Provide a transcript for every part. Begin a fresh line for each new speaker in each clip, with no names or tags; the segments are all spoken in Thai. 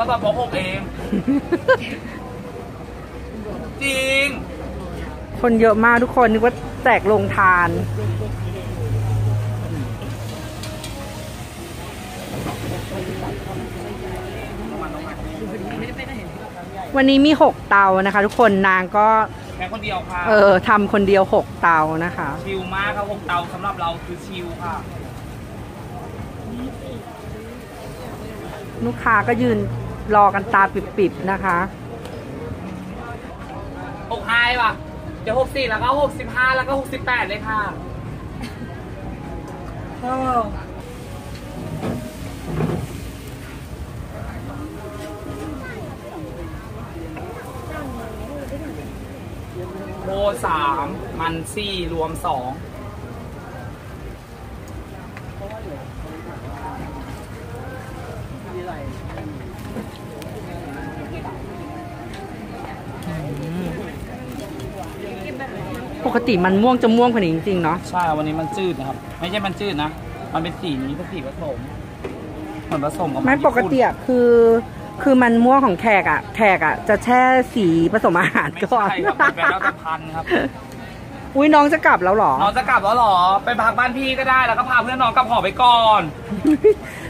พิ่งมาเป็นตุนมาตอนป .6 เอง จริง
คนเยอะมากทุกคนนึกว่าแจกโรงทาน วันนี้มีหกเตานะคะ ทุกคนนางก็
แค่คนเดียวค่ะ
เออทำคนเดียวหกเตานะคะ
ชิลมากครับหกเตาสำหรับเราคือชิลค่ะ
ลูกค้าก็ยืน รอกันตาปิบๆนะคะ
หกไฮป่ะ เดี๋ยวหกสี่แล้วก็หกสิบห้าแล้วก็หกสิบแปดเลยค่ะเออโบสามมันสี่รวมสอง
ป กติมันม่วงจะม่วงกว่านี้จริงๆเนาะ
ใช่วันนี้มันจืดนะครับ ไม่ใช่มันจืดนะ มันเป็นสีนี้เป็นสีผสมเหมือนผสมกับ
ไม่ปกติอะคือคือมันม่วงของแขกอะแขกอะจะแช่สีผสมอาหาร
ไม่
ก่อน
ใช่ครับมันเป็นแล้วแต่พันธุ์ครับ
อุ้ยน้องจะกลับแล้วเหรอ
น้องจะกลับแล้วเหรอ ไปพักบ้านพี่ก็ได้แล้วก็พาเพื่อนน้องกลับหอไปก่อน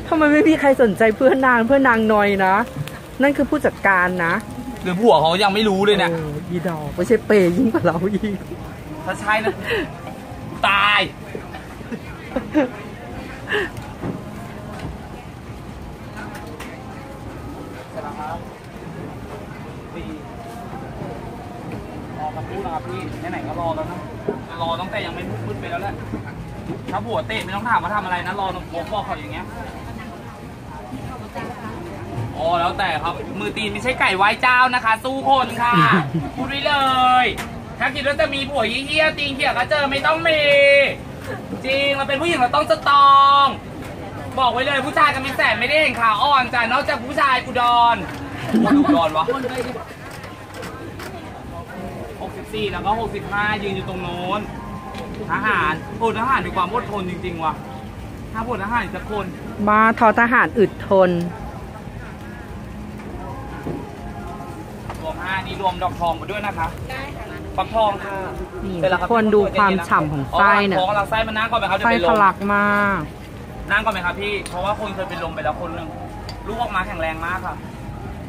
ทำไมไม่มีใครสนใจเพื่อนนางเพื่อนนางนอยนะ นั่นคือผู้จัดการนะ
หรือผัวเขายังไม่รู้เลยเนี่ย
โอ้ยีดอกไม่ใช่เปย์ยิ่งกว่าเราอีก
ถ้าใช่นะ ตาย เสร็จแล้วครับปีรอสักครู่นะครับพี่ไหนๆก็รอแล้วนะรอตั้งแต่ยังไม่มืดไปแล้วแหละถ้าผัวเตะไม่ต้องถามว่าทำอะไรนะ รอผมบอกเขาอย่างเงี้ยอ๋อแล้วแต่ครับ มือตีนไม่ใช่ไก่ไว้เจ้านะคะ สู้คนค่ะพูดไว้เลย ถ้าคิดว่าจะมีผัวเฮี้ยๆตีนเขี่ยก็เจอไม่ต้องมี จริงเราเป็นผู้หญิงเราต้องสตรอง บอกไว้เลยผู้ชายกับมีแสนไม่ได้เห็นขาอ่อนจ้ะนอกจากผู้ชายกูดอนคนอุดรวะ64แล้วก็65ยืนอยู่ตรงโน้นทหารโอ้ทหารมีความอดทนจริงๆว่ะถ้าพลทหารอีกสักคน
มาทอทหารอึดทน
รวมห้า นี่รวมดอกทองมาด้วยนะคะได้ค่ะฟักทองค่ะ
นี่
เสร็จแล้วรับ
คนดูความฉ่ำของไส้เนี่ย
อ๋อเราไส้มันนั่งก่อนไหมครับจะ
ไส้
เป็นล
ทะ
ม
ลักมาก
นั่งก่อนไหมครับพี่ เพราะว่าคนเคยเป็นลมไปแล้วคนหนึงลูกออกมาแข็งแรงมากค่ะ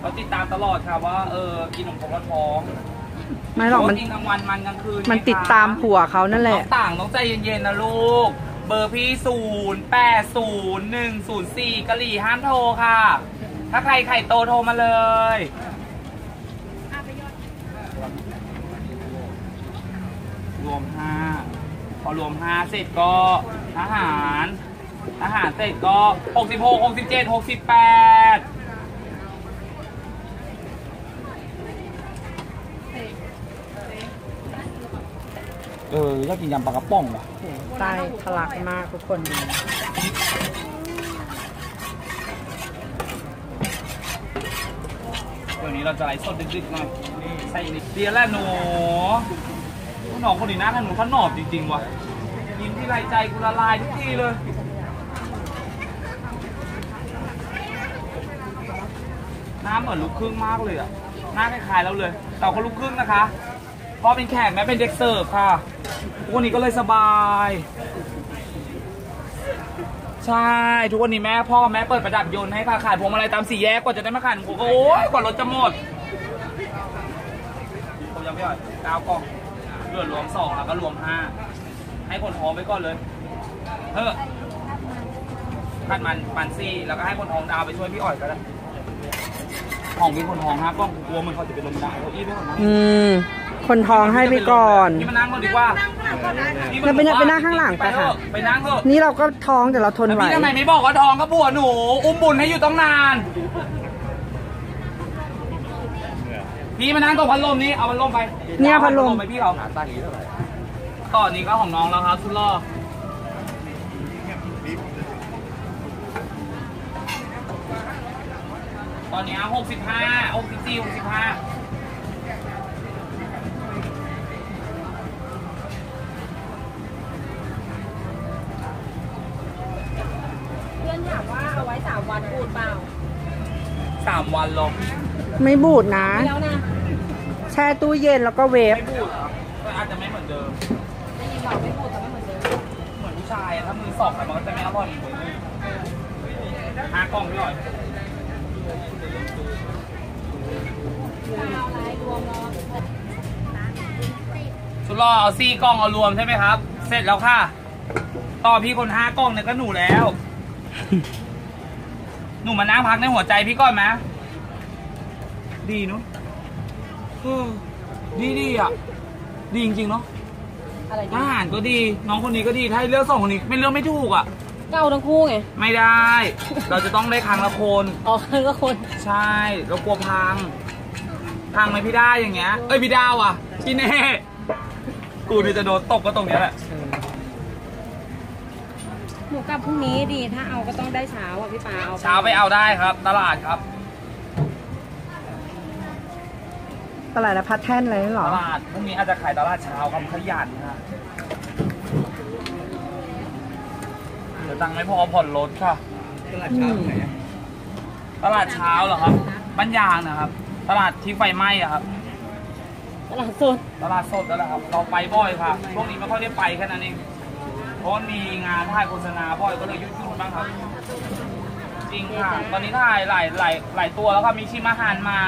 เราติดตามตลอดค่ะว่าเออกินขนมครกแล้วท้อง
ไม่หรอกมัน
กินกลางวันมันกลางคืน
มันติดตามผัวเขานั่นแห
ต้
ละ
องต่างต้องใจเย็นๆนะลูก เบอร์พี่ศูนย์แปดศูนย์หนึ่งศูนย์สี่กะหรี่ห้ามโทรค่ะ ถ้าใครไข่โตโทรมาเลย รวมห้าพ อรวมห้าเสร็จก็ทหารทหารเสร็จก็หกสิบหกหกสิบเจ็ดหกสิบแปดเอออยากกินยำปลากระป๋องว่ะ
ไส้ทะลักมากทุกคนดู
เดี๋ยวนี้เราจะไลฟ์สดดึกๆหน่อยนี่ใส่นิดเดียวแหละหนูหนองคนนี้นะถ้าหนูขนอบจริงๆว่ะ ยิ้มที่ไรใจกูละลายทุกทีเลยหน้าเหมือนลูกครึ่งมากเลยอะหน้าคล้ายๆแล้วเลยแต่เขาลูกครึ่งนะคะพ่อเป็นแขกแม่เป็นเด็กเสิร์ฟค่ะทุกวันนี้ก็เลยสบาย ใช่ ทุกวันนี้แม่พ่อแม่เปิดประดับยนต์ให้ค่ะขายพวงมาลัยตามสี่แยกกว่าจะได้มาขายผมก็โอ๊ยกว่ารถจะหมดผมยังไม่อ่อยเก้ากล่องเหลือรวมสองแล้วก็รวมห้า ให้คนท้องไปก่อนเลยเฮ้อขัดมันมันซี่แล้วก็ให้คนท้องดาวไปช่วยพี่อ่อยก็ได้ของพี่คนท้องห้ากล้องกลัวมันเขาจะเป็นลมดาวอี้ไม่คนนะ
อืม คนท้องให้ไปก่อน
นี่มานั่งก่อนดีกว่า
เราไปนั่งไปนั่งข้างหลังไปค่ะ
ไปนั่งเถอะ
นี่เราก็ท้องแต่เราทน
แล้ว
ไหว
พี่ทำไมไม่บอกว่าท้องก็ผัวหนู อุ้มบุญให้อยู่ตั้งนานพี่มานั่งตรงพัดลมนี้เอาพัดลมไป
เนี่ยพัดลม
ไปพี่เขาตั้งนี้เท่าไหร่ ต่อนี้ก็ของน้องแล้วครับสุดล่อตอนนี้หกสิบห้าหกสิบสี่หกสิบห้า
เพื่อนถามว่าเอาา
มวันหรอก
ไม่บูดนะ
แล้วนะ
แช่ตู้เย็นแล้วก็เวฟ
ไม่พูดครับก็อาจจะไม่เหมือนเดิม
ได้ยินบอกไม่พูดแต่ไม่เหมือนเดิม
เหมือนผู้ชายอะถ้ามือสอบไปมันก็จะไม่อร่อยเหมือนเดิมหากล่องพี่หน่อย
เอาอะไรรวมรอ
สุดรอเอาสี่กล่องเอารวมใช่ไหมครับ เสร็จแล้วค่ะ ต่อพี่คนห้ากล่องเนี่ยก็หนูแล้ว หนูมานั่งพักในหัวใจพี่ก่อนไหมดีเนาะเออดีดีอะ ดีจริงๆเนาะ
อะไรดี
อาหารก็ดี น้องคนนี้ก็ดี ถ้าให้เลือกสองคนนี้ไม่เลือกไม่ถูกอะ
เก้าทั้งคู่ไง
ไม่ได้ เราจะต้องได้ครั้งละคน
อ๋อคือก็คน
ใช่ เรากลัวพัง พังไหมพี่ได้าอย่างเงี้ย เอ้ยพี่ดาวอะ พี่เน่กูนี่จะโดนตบก็ตรงเนี้ยแหละ
หนูกลับพรุ่งนี้ดี ถ้าเอาก็ต้องได้เช้าอะพี่ปาเอา
เช้าไปเอาได้ครับ ตลาดครับ
ตลาดนพัดแท่นอะไรนั่นเหร
ต
อ
ลาดพรุ่งนี้อาจจะขายตลาดเช้าครับขยันนะเดี๋ยวตังค์ไม่พอผ่อนรถค่ะ
อืม
ตลาดเช้าเหรอครับบ้านยางนะครับ ตลาดที่ไฟไหม้อะครับ
ตลาดสด
ตลาดสดแล้วนะครับ เราไปบ่อยค่ะช่วงนี้ไม่ค่อยได้ไปแค่นั้นเองเพราะว่ามีงานถ่ายโฆษณาบ่อยก็เลยยุ่งๆบ้างครับ จริงค่ะ ตอนนี้ถ่ายหลายหลายหลายตัวแล้วค่ะมีชิมอาหารหมา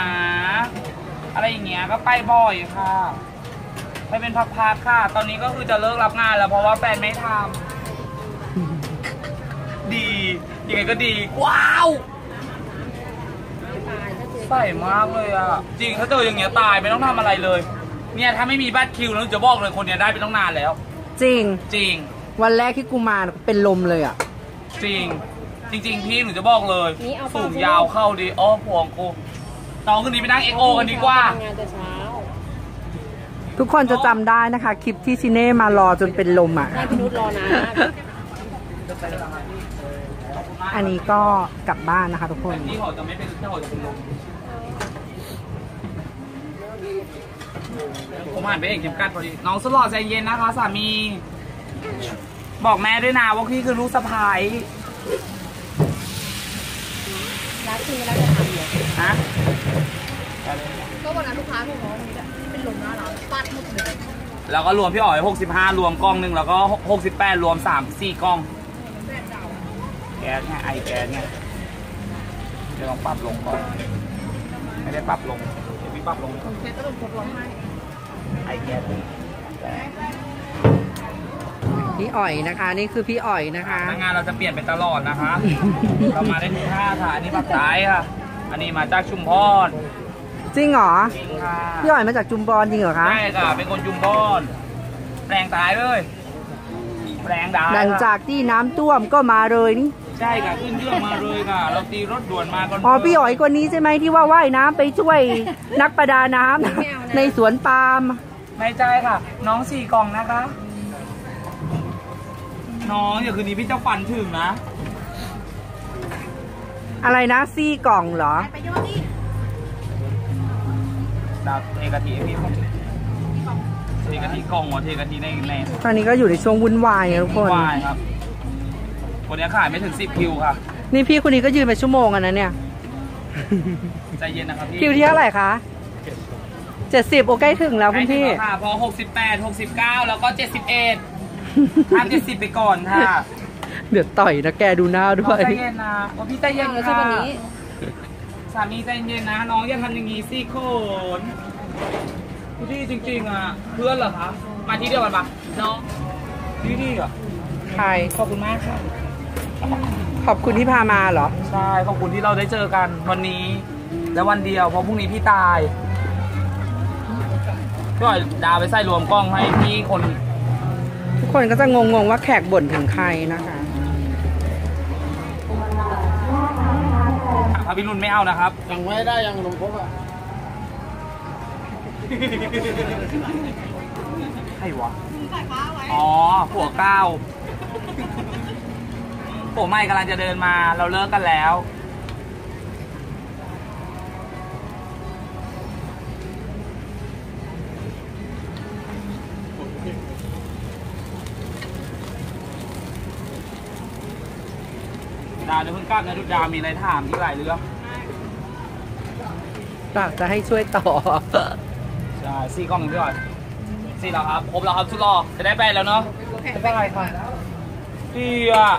อะไรอย่างเงี้ยก็ไปบ่อยค่ะ ไปเป็นพักๆค่ะ ตอนนี้ก็คือจะเลิกรับงานแล้วเพราะว่าแฟนไม่ทำดียังไงก็ดี ว้าว
ตายถ้าเจอ
ใส่มากเลยอะ จริงถ้าเจออย่างเงี้ยตายไม่ต้องทำอะไรเลย เนี่ยถ้าไม่มีบัตรคิวแล้วจะบอกเลยคนเนี้ยได้ไปต้องนานแล้ว
จริง
จริง
วันแรกที่กูมาเป็นลมเลยอะ
จริง จริง ๆ พี่หนูจะบอกเลย
นี่เอา
สูงยาวเข้าดีอ้อพวงกู น้องคืนนี้ไปนั่งเอ็กโอกันดีกว่า
ทำงานแต่เช้า
ทุกคนจะจำได้นะคะ คลิปที่ชิเน่มารอจนเป็นลมอะ
ให้พี่นุชรอนานมาก
อันนี้ก็กลับบ้านนะคะ ทุกคน
นี่เขาจะไม่เป็นถ้าเขาจะเป็นลมผมอ่านไปเองเข็มกัดพอดีน้องสลอดใจเย็นนะคะสามี บอกแม่ด้วยนะว่าพี่คือลูกสะพ้าย
รักจริงไม่รักจะทำเหรอ
ฮะ
ก็วันนั้นลูกค้าของน้องนี่เป็นลมนะเราฟาดหมดเลย
แล้วก็รวมพี่อ๋อย 65 รวมกล้องหนึ่งแล้วก็ 68 รวม 3 4 กล้อง แก๊สไงไอแก๊สไงเดี๋ยวลองปรับลงก่อน ไม่ได้ปรับลง เดี๋ยวพี่ปรับลง
ผมเคยต้องทดลองให้
ไอแก๊ส
พี่อ๋อยนะคะ นี่คือพี่อ๋อยนะคะ
พนักงานเราจะเปลี่ยนไปตลอดนะคะ เรามาได้ทุกท่าค่ะอันนี้ปากซ้ายค่ะ อันนี้มาจากชุมพร
จริงเหรอ
จริงค่ะ
พี่อ๋อยมาจากจุมบอลจริงเหรอคะ
ใช่ค่ะเป็นคนชุมพรแปลงตายเลยแปลงดา
หลังจากที่น้ำท่วมก็มาเลยนี่
ใช่ค่ะขึ้นเครื่องมาเลยค่ะ เราตีรถด่วนมาก่อน
อ๋อพี่อ๋อยคนนี้ใช่ไหมที่ว่าว่ายน้ำไปช่วยนักประดาน้ำในสวนปาล์ม
ไม่ใช่ค่ะ น้องสี่กล่องนะคะ น้องอย่าคืนนี้พี่เจ้าฝันถึงนะ
อะไรนะซี่กล่องเหรอ
ไปโยนดิ
ดาวเทกะทิให้พี่ผมเทกะทิกล่องหัวเทกะทิในใน
ตอนนี้ก็อยู่ในช่วงวุ่นวายนะทุกคน
วายครับคนนี้ขายไม่ถึงสิบคิวค่ะ
นี่พี่คนนี้ก็ยืนไปชั่วโมงกันนะเนี่ย
ใจเย็นนะครับพี่
คิวที่เท่าไหร่คะเจ็ดสิบโอใกล้ถึงแล้วคุณพี่
ใกล้ถึงแล้วค่ะพอหกสิบแปดหกสิบเก้าแล้วก็เจ็ดสิบเอ็ด ทำเจ็ดสิบไปก่อนค่ะ
เดี๋ยวต่อยนะแกดูหน้าด้
น้อ
ว
ง
ย
ใจเย็นนะโอ้พี่ใจเย็น
แล้วใช่
ค่ะ
วันนี้
สามีใจเย็นนะ น้องอย่าทำอย่างนี้สิโคนพี่จริงๆอะเพื่อนเหรอคะมาที่เดียวกันปะน้องที่นี่อะ
ใคร
ขอบคุณมากค่ะ
ขอบคุณที่พามาเหรอ
ใช่ขอบคุณที่เราได้เจอกันวันนี้ และวันเดียวเพราะพรุ่งนี้พี่ตายก็ดาวไปใส่รวมกล้องให้พี่คน
ทุกคนก็จะงงๆว่าแขกบ่นถึงใครนะคะ
พระพิรุณไม่เอานะครับ
สั่งไว้ได้ยังขนมครกอะ
ใครวะอ๋อผัวเก้าผัวใหม่กำลังจะเดินมา เราเลิกกันแล้วาวเดี๋ยวเพิ่งกลับนะดุดดาวมีอะไรถามอีกหลายเรื่อง
อยากจะให้ช่วยต่อ
ใช่สี่กล่องพี่ก่อนสี่แล้วครับครบแล้วครับทุกรอบจะได้ไปแล้วเนาะไม่เป็นไรค่ะดีอะ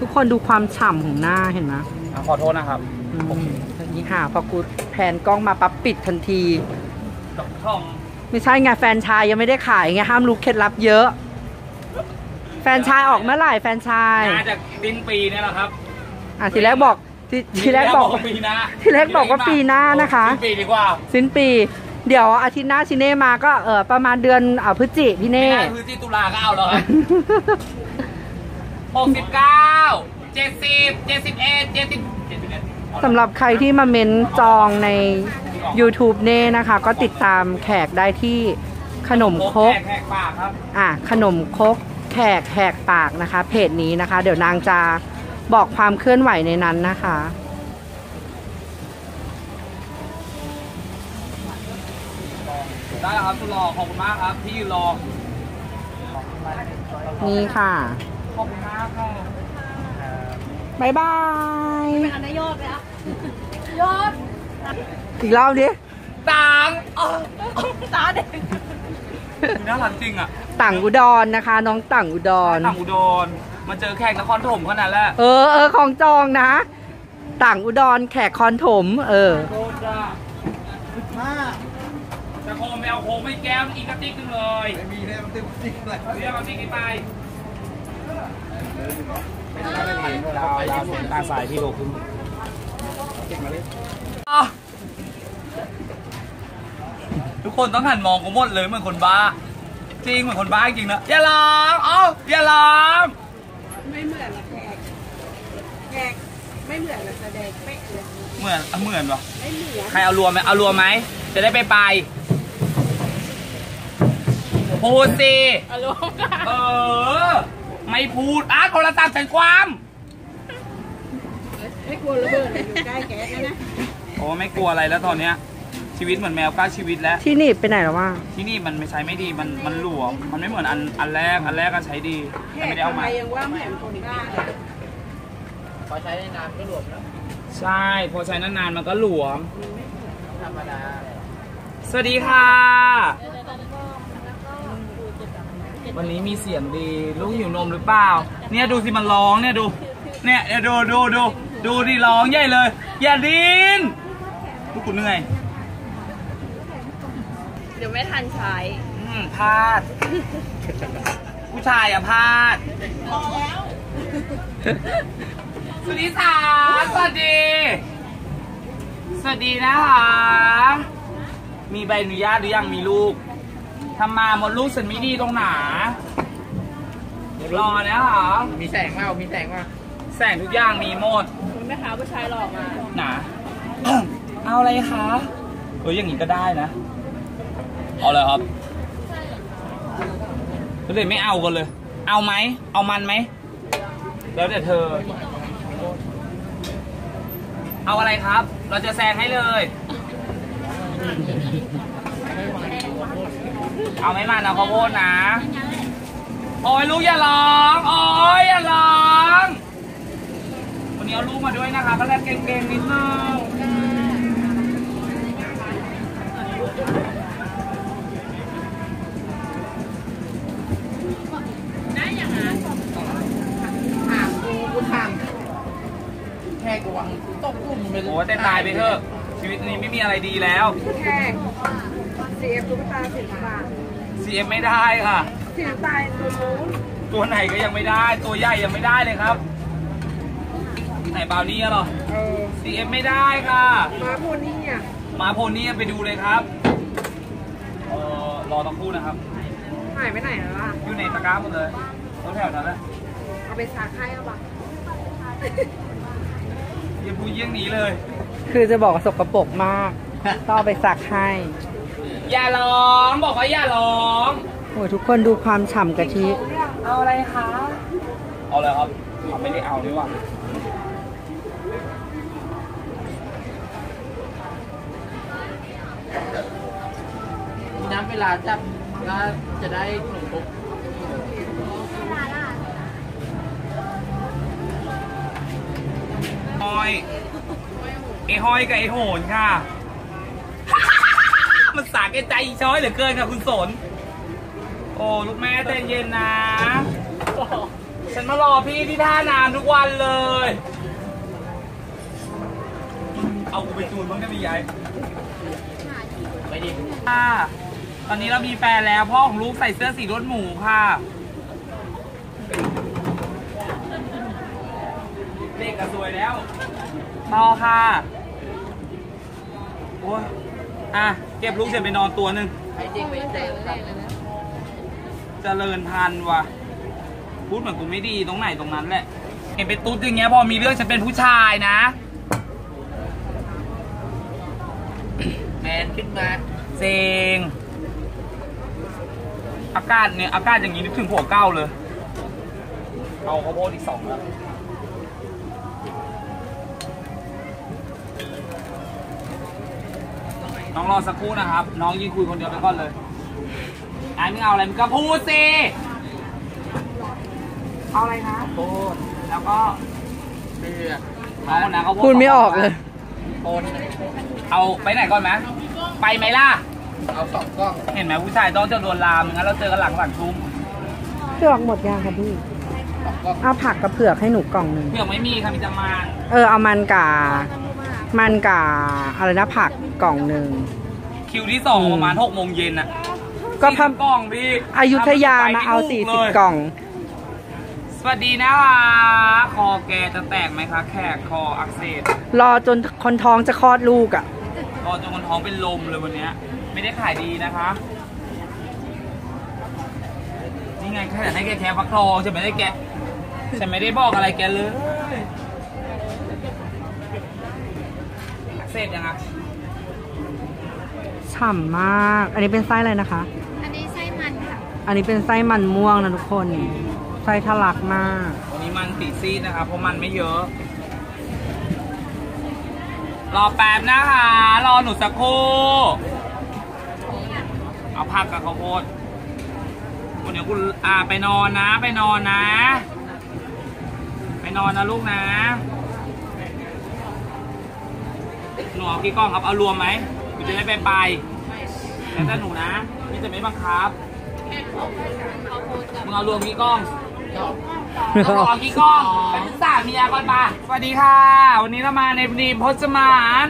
ทุกคนดูความฉ่ำของหน้าเห็นไหม
อะขอโทษนะครับ
อืมนี่ค่ะพอกูแผนกล้องมาปั๊บปิดทันที
ดอกทอง
ไม่ใช่ไงแฟนชายยังไม่ได้ขายไงห้ามรู้เคล็ดลับเยอะ แฟนชายออกเมื่อไหร่แฟนชาย
น่าจะดิ้นปีเนี่ยแหละครับ
อะทีแรกบอกทีทีแรกบอก
ว่าปีหน้า
ทีแรกบอกว่าปีหน้านะคะ
สิ้ปีดีกว่า
สิ้นปี เดี๋ยวอาทิตย์หน้าชิเน่มาก็เออประมาณเดือนเอ่อพฤศจิพี่
ไม่
เน่
ได้คือที่ตุลาก็เอาแล้วครับหกสิบเก้าเจ็ดสิบเจ็ดสิบเอ็ดเจ็ดสิบเจ็ดสิบเอ็ด
สำหรับใครที่มาเม้นจองใน YouTube เน่นะคะ ก็ติดตามแขกได้ที่ขนมครก
แขกแขกปากครับ
อะขนมครกแขกแหกปากนะคะ เพจนี้นะคะ เดี๋ยวนางจะ บอกความเคลื่อนไหวในนั้นนะคะ
ได้แล้วครับทุกรอขอบคุณมากครับที่ยืนรอ
นี่ค่ะ
ขอบคุณมากค่ะ
บ๊ายบาย
เป็นอันนายอดเลยอะยอด
อีกรอบดิ
ตัง
ตาเด็ก
น่ารักจริงอะ
ต่างอุดรนะคะ น้องต่างอุดร
ต่างอุดร มาเจอแขกนครถมขนาดแหละ
เออเออของจองนะ ต่างอุดรแขกคอนถม เออ
โดนจ้าจะโคมไปเอาโคมไม่แก้วอีกกระติกหนึงเลยไม่มีแล้วมันติดติ๊กเลยเรียกเอาติ๊กนี้ไปดาวดาวผมตาสายที่โลคุณทุกคนต้องหันมองกูหมดเลยเหมือนคนบ้า จริงเหมือนคนบ้าจริงนะอย่าร้องเอ้าอย่าร้อง
ไม่เหมือนละแขกแขก ไม่เหมือนละแสดงไม่เหมือน
เหมือนอะเหมือนปะ
ไม่เหมือน
ใครเอารวมไหมเอารวมไหมจะได้ไปไปพูดสิ
อารมณ์ค่ะ
เออ ไม่พูดอะโทรศัพท์ฉันความ
ไม่กลัวระเบิดเลยอยู่ใกล้แก๊สนะ
โอ้ไม่กลัวอะไรแล้วตอนเนี้ย ชีวิตเหมือนแมวก้าชีวิตแล้ว
ที่หนีบไปไหนแล้วว่า
ที่นี่มันไม่ใช้ไม่ดีมันมันหลวม มันไม่เหมือนอันอันแรกอันแรกก็ใช้ดีแต่ไม่ได้เอามา
ยังว่าแหมคนบ้า
พอใช้ได้นานก็หลวมแล้ว
ใช่ พอใช้นานๆมันก็หลวม
ธรรมดา
สวัสดีค่ะ วันนี้มีเสียงดี ลูกหิวนมหรือเปล่า เนี่ยดูสิมันร้องเนี่ยดู เนี่ยเนี่ยดูดูดูดูดิร้องใหญ่เลย อย่าดินลูกกูเหนื่อย
เดี๋ยวไม่ทันใช้
อืมพลาด ผู้ชายอะพลาดสวั สดีสามสวัสดี สวัสดีนะคะ มีใบอนุญาตหรือยังมีลูกทำมาหมดลูกฉันไม่ดีตรงไหนรอนะคะ
มีแสงเปล่ามีแสงเปล่า
แสงทุกอย่างมีหมด
คุณแม่ค้าผู้ชายหลอกมา
หนาเอาอะไรคะเอออย่างนี้ก็ได้นะ เอาเลยครับก็เลยไม่เอากันเลย เอาไหม เอามันไหม แล้วแต่เธอ เอาอะไรครับ เราจะแซงให้เลย เอาไม่มานะข้าวโพดนะ โอ้ยลูกอย่าร้อง โอ้ยอย่าร้อง วันนี้เอาลูกมาด้วยนะคะก็แลกเก่งๆนิดนึง
ถามกูกูถามแค่กูหวังตกกลุ่มไป
โอ้ยแต่ตายไปเถอะ ชีวิตนี้ไม่มีอะไรดีแล้ว
แขกเสียบตุ๊กตาสิบบาท
CF ไม่ได้ค่ะ
เสียตายตัวนู้น
ตัวไหนก็ยังไม่ได้ ตัวใหญ่ยังไม่ได้เลยครับ ไหนเปล่านี้เหรอ
เออ
CF ไม่ได้ค่ะ
มาพวกนี้อะ
มาโพนี่ไปดูเลยครับเออรอตั้งครู่นะครับ
หายไปไหนแล้วล่ะ
อยู่ในตะกร้าหมดเลยรถแถวนั้นแหละ
เอาไปซักให้เอาปะ
อย่าพูดเยี่ยงนี้เลย
คือจะบอกว่าสกปรกมาก ต้องเอาไปซักให้
อย่าร้องบอกว่าอย่าร้อง
โอ้ยทุกคนดูความฉ่ำกะทิ
เอาอะไรคะ เอาเลยครับเอาไม่ได้เอาดีกว่า
นับเวลาจับก็จะได้
หอยไอหอยกับไอโหนค่ะ มันสาแก่ใจช้อยเหลือเกินค่ะคุณสน โอ้ลูกแม่ใจเย็นนะ ฉันมารอพี่ที่ท่าน้ำทุกวันเลย เอากูไปจูนบ้างได้ไหมยายไปดิค่ะตอนนี้เรามีแฟนแล้วพ่อของลูกใส่เสื้อสีรถหมูค่ะ เด็กก็สวยแล้วต่อค่ะ โอ้ยอะ เก็บลูกเสร็จไปนอนตัวหนึ่ง
ไอ้เด็กไปเตะครับ
เจริญพันธุ์ว่ะ พูดเหมือนกูไม่ดีตรงไหนตรงนั้นแหละ เห็นเป็นตุ๊ดอย่างเงี้ยพอมีเรื่องฉันเป็นผู้ชายนะ
แมนขึ้นมา
เซงอากาศเนี่ย อากาศอย่างนี้นึกถึงผัวเก้าเลย เอาข้าวโพดอีกสองแล้ว น้องรอสักครู่นะครับ น้องยืนคุยคนเดียวไปก่อนเลยไอ้มึงเอาอะไรมึงก็พูดสิเอาอะไรคะ
โคตร
แล้วก็
เลือก
น้องคนนั้นเขา
พูดไม่ออกเลย
โคน
เอาไปไหนก่อนไหมไปไหมล่ะ
เอาสองกล้อง
เห็นไหมผู้ชายต้องจะโดนลามงั้นเราเจอกันหลังหลังทุ่ม
เผือกหมดยังค่ะพี่
สองกล้อง
เอาผักกับเผือกให้หนูกล่องหนึ่ง
เพื่อไม่มีค่ะมีแต่มาน
เออเอามันกา มันกาอะไรนะผักกล่องหนึ่ง
คิวที่สอง
อืม
ประมาณหกโมงเย็นน่ะ
ก็พั
สี่สิบกล่องพี่
อยุธยามาเอา
ไปไม่ถู
40
เลย
กล่อง
สวัสดีนะคะคอแกจะแตกไหมคะแขกคออักเสบ
รอจนคนท้องจะคลอดลูกอะ
รอจนคนท้องเป็นลมเลยวันเนี้ยไม่ได้ขายดีนะคะนี่ไงแค่ให้แกแค่ฟักทองฉันไม่ได้แกะฉันไม่ได้บอกอะไรแกเลย เสบยังไง
ฉ่ำมาก อันนี้เป็นไส้อะไรนะคะ
อันนี้ไส้มันค่ะ
อันนี้เป็นไส้มันม่วงนะทุกคน ไส้ทะลักมาก
วันนี้มันติดซีดนะครับเพราะมันไม่เยอะ รอแป๊บนะคะ รอหนูสักครู่ เอาผักกับข้าวโพดวันนี้คุณอ่าไปนอนนะ ไปนอนนะ ไปนอนนะลูกนะ หนูเอากี่กล้องครับเอารวมไหมคุณจะได้ไปไปแล้วแต่หนูนะพี่จะไม่บังคับมึงเอารวมกี่กล้องต้องรอกี่กล้องไปปรึกษาเมียก่อนปะสวัสดีค่ะ วันนี้เรามาในดีมพจมาน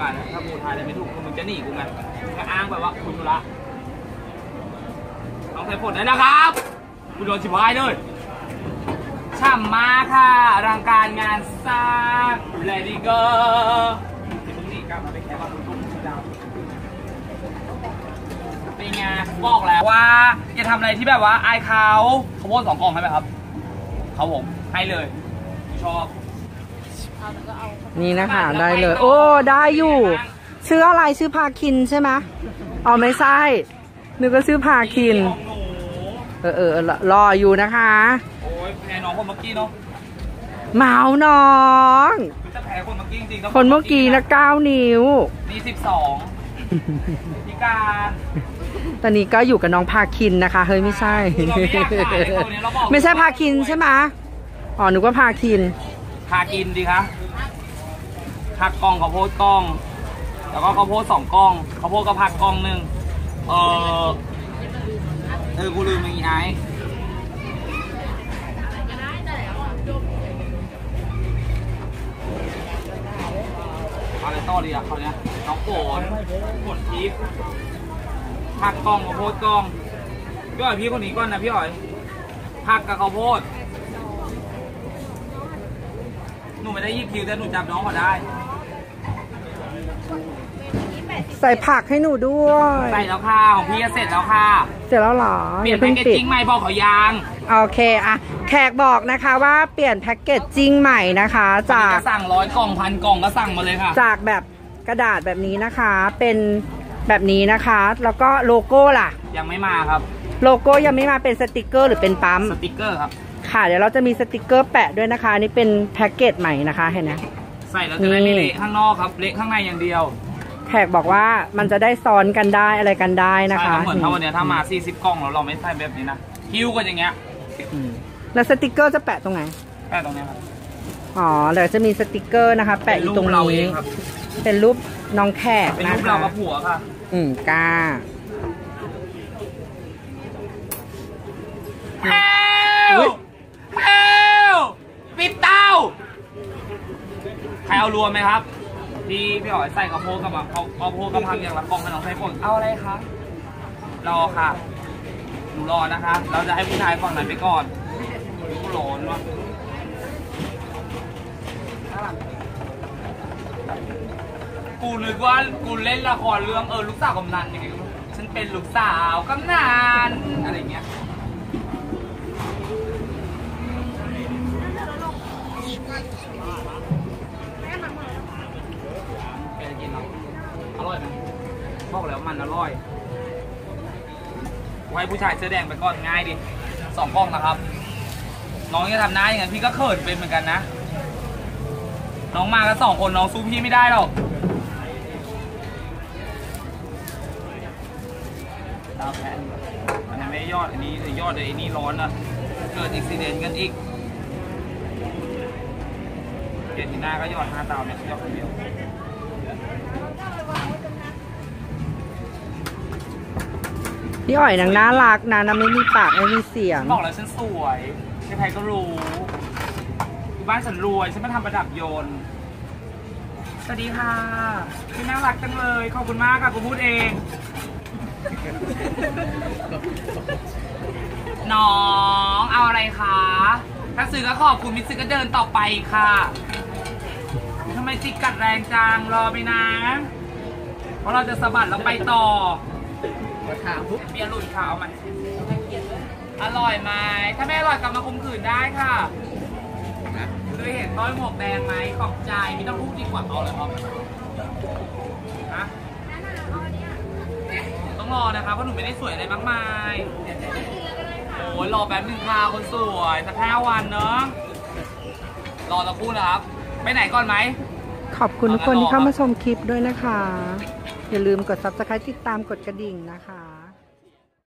ก่อนนะถ้ามูทายอะไรไม่ถูกมึงจะหนีกูไงมึงก็อ้างแบบว่าคุณธุระต้องใช้ผลได้นะครับคุณโดนชิบหายเลย ช่ำมากค่ะอลังการงานสร้างเลดี้เกอร์ที่มึงหนีกลับมาไปแค่ว่าคุณตุ้มดาวเป็นไงบอกแล้วว่าอย่าทำอะไรที่แบบว่าอายเขาเขาโพดสองกล่องให้ไหมครับเขาผมให้เลยชอบ
นี่นะคะ ได้เลย โอ้ ได้อยู่ ชื่ออะไรชื่อพาคินใช่ไหมอ๋อไม่ใช่นึกว่าชื่อพาคิน
ของหนู
เออเออเออรออยู่นะคะ
โอ้ยแพ้น้องคนเมื่อกี้เนาะ
เมาน้อง
คือจะแพ้คนเมื่อกี้จริงๆต้อง
คนเมื่อกี้นะเก้านิ้ว
นี่สิบสองพิการ
ตอนนี้ก็อยู่กับน้องพาคินนะคะ เฮ้ยไม่ใช่
เราไม่อยากขายตัวนี้เราบอก
ไม่ใช่พาคินใช่ไหมอ๋อนึกว่าพาคิน
พากินดีคะผักกล่องข้าวโพดกล่อง แล้วก็ข้าวโพดสองกล่องข้าวโพดกับผักกล่องหนึ่งเออเออกูลืมมึงอีไอ้ อะไรต่อดีอะเขาวเนี้ยน้องโกนกดทิพย์ผักกล้องข้าวโพดกล้องพี่อ๋อยพี่คนนี้ก่อนนะพี่อ๋อยผักกับข้าวโพดหนูไม่ได้ยิบคิวแต่หนูจับน้องเขาได้
ใส่ผักให้หนูด้วย
ใส่แล้วค่ะของพี่ก็เสร็จแล้วค่ะ
เสร็จแล้วเหรอ
เปลี่ยน
อา
แพ็
พิ่
ก
ง
เกจ
ปิด
จิ้งไหมบอกเขายัง
โอเคอะแขกบอกนะคะว่าเปลี่ยนแพ็กเกจจิ้งใหม่นะคะ
จา
จาก
กสั่งร้อยกล่องพันกล่องก็สั่งมาเลยค่ะ
จากแบบกระดาษแบบนี้นะคะ เป็นแบบนี้นะคะ แล้วก็โลโก้ล่ะ
ยังไม่มาครับ
โลโก้ยังไม่มาเป็นสติกเกอร์หรือเป็นปั๊ม
สติกเกอร์ครับ
ค่ะเดี๋ยวเราจะมีสติกเกอร์แปะด้วยนะคะอันนี้เป็นแพ็กเกจใหม่นะคะเห็นไหม
ใส่แล้วจะได้ไม่
นี่
เละข้างนอกครับเละข้างในอย่างเดียว
แขกบอกว่ามันจะได้ซ้อนกันได้อะไรกันได้นะ
ใช่
คะ
ครับเหมือนถ้าวันเนี้ยถ้ามา 40 กล่องแล้วเราไม่ใส่แบบนี้นะฮิ้วกันอย่างเงี้ย
อืม แล้วสติกเกอร์จะแปะตรงไหน
แค่ตรงเนี้ยครับ
อ๋อเดี๋ยวจะมีสติกเกอร์นะคะ แปะอยู่ตรง
เป็นปเราเอ
นี้
งครับ
เป็นรูปน้องแขก
เป็น
นะ
รูปเรา
คะ
กับผัวค่ะ
อืมกล้า
เฮลเฮลปิดเต้าใครเอารวมไหมครับพี่พี่อ๋อยใส่กระโพกกับมะเอาเอาโพกกระพังอย่างละกล่องให้น้องไส้ฝนเอาอะไรคะรอค่ะ หนูรอนะคะ เราจะให้ผู้ชายฝั่งนั้นไปก่อนกูร้อนวะกูนึกว่ากูเล่นละครเรื่องเออลูกสาวกำนันยังไงก็ไม่รู้ฉันเป็นลูกสาวกำนันอะไรเงี้ยแกจะกินเหรออร่อยไหมบอกแล้วมันอร่อย ไว้ผู้ชายเสื้อแดงไปก่อนง่ายดิสองกล้องนะครับ น้องจะทำหน้าอย่างนั้นพี่ก็เขินเป็นเหมือนกันนะ น้องมากันสองคนน้องสู้พี่ไม่ได้หรอกตามแผนอันนั้ไม่ยอดอันนี้ยอดเลยอันนี้ร้อนอะเกิดอุบิเหตุกันอีกเปลี่ยนที่หน้าก็ยอดห้าดาเนี่ยยอดคนเดียว
พี่อ๋อยนางน่ารักนะนางไม่มีปากไม่มีเสียง
บอกแล้วฉันสวยใครๆก็รู้อยู่บ้านฉันรวยฉันมาทำประดับโยนสวัสดีค่ะพี่น่ารักจังเลยขอบคุณมากค่ะกูพูดเอง น้องเอาอะไรคะถ้าซื้อก็ขอบคุณมิซื้อก็เดินต่อไปค่ะทำไมจิกกัดแรงจังรอไปนะ เพราะเราจะสะบัดแล้วไปต่อ
ถามปุ๊บ
เบียร์หลุดค่ะเอามาอร่อยไหมถ้าไม่อร่อยกลับมาคุมขืนได้ค่ะเคยเห็นต้อยหมวกแดงไหมขอบใจไม่ต้องพูดดีกว่าเอาเลยครับฮะต้องรอนะคะเพราะหนูไม่ได้สวยอะไรมากมายโอ้ยรอแป๊บนึงค่ะคนสวยสักห้าวันเนาะรอตะครู่นะครับ ไปไหนก่อนไหม
ขอบคุณทุกคนที่เข้ามาชมคลิปด้วยนะคะ อย่าลืมกด subscribe ติดตามกดกระดิ่งนะคะ